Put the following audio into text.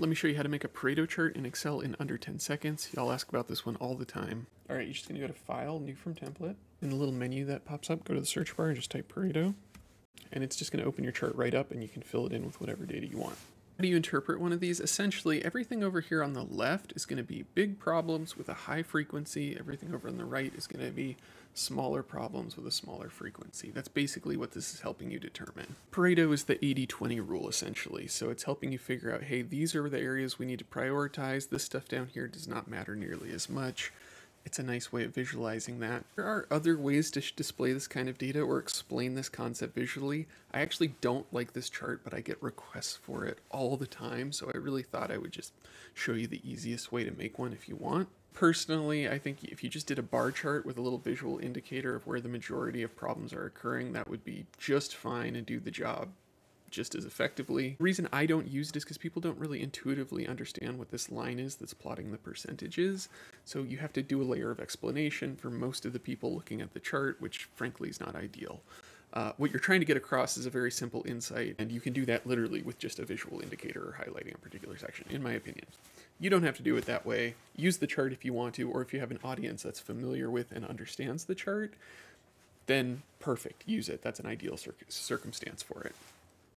Let me show you how to make a Pareto chart in Excel in under 10 seconds. Y'all ask about this one all the time. All right, you're just gonna go to File, New from Template. In the little menu that pops up, go to the search bar and just type Pareto. And it's just gonna open your chart right up and you can fill it in with whatever data you want. How do you interpret one of these? Essentially, everything over here on the left is going to be big problems with a high frequency. Everything over on the right is going to be smaller problems with a smaller frequency. That's basically what this is helping you determine. Pareto is the 80-20 rule, essentially. So it's helping you figure out, hey, these are the areas we need to prioritize. This stuff down here does not matter nearly as much it's a nice way of visualizing that. There are other ways to display this kind of data or explain this concept visually. I actually don't like this chart, but I get requests for it all the time, so I really thought I would just show you the easiest way to make one if you want. Personally, I think if you just did a bar chart with a little visual indicator of where the majority of problems are occurring, that would be just fine and do the job just as effectively. The reason I don't use it is because people don't really intuitively understand what this line is that's plotting the percentages. So you have to do a layer of explanation for most of the people looking at the chart, which frankly is not ideal. Uh, what you're trying to get across is a very simple insight, and you can do that literally with just a visual indicator or highlighting a particular section, in my opinion. You don't have to do it that way. Use the chart if you want to, or if you have an audience that's familiar with and understands the chart, then perfect, use it. That's an ideal cir circumstance for it.